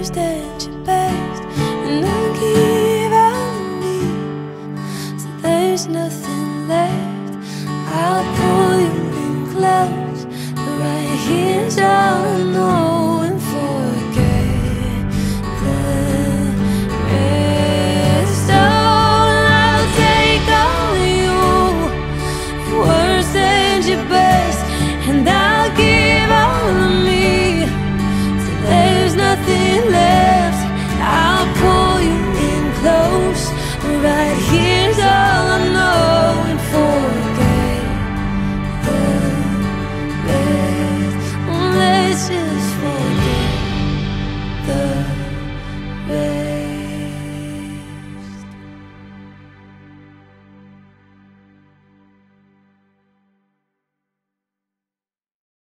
first and your best And I'll give all of me So there's nothing left. right here's all